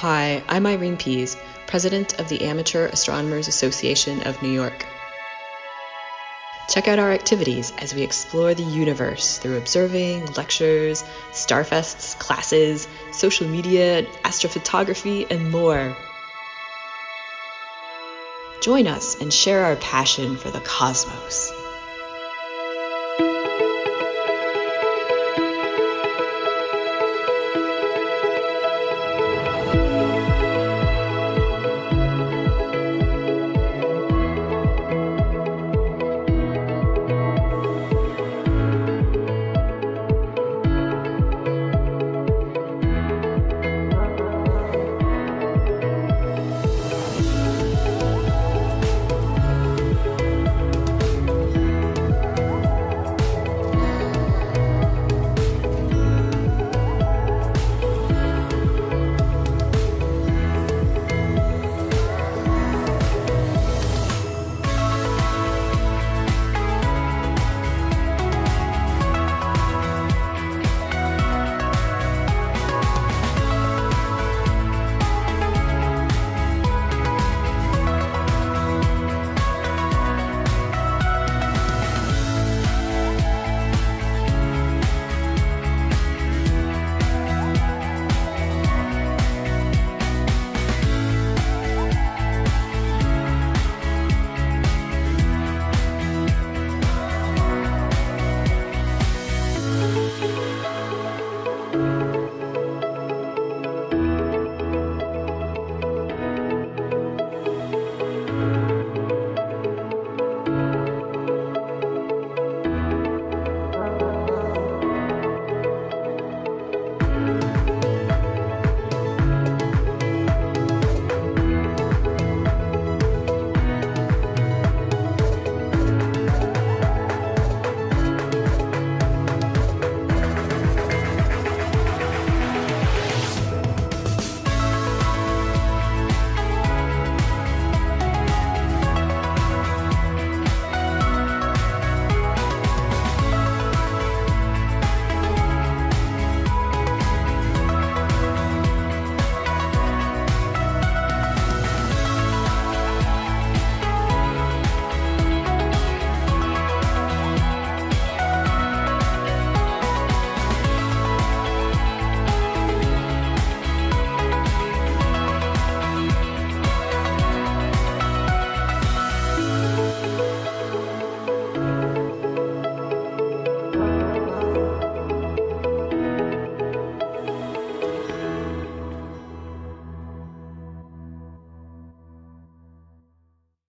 Hi, I'm Irene Pease, President of the Amateur Astronomers Association of New York. Check out our activities as we explore the universe through observing, lectures, starfests, classes, social media, astrophotography, and more. Join us and share our passion for the cosmos.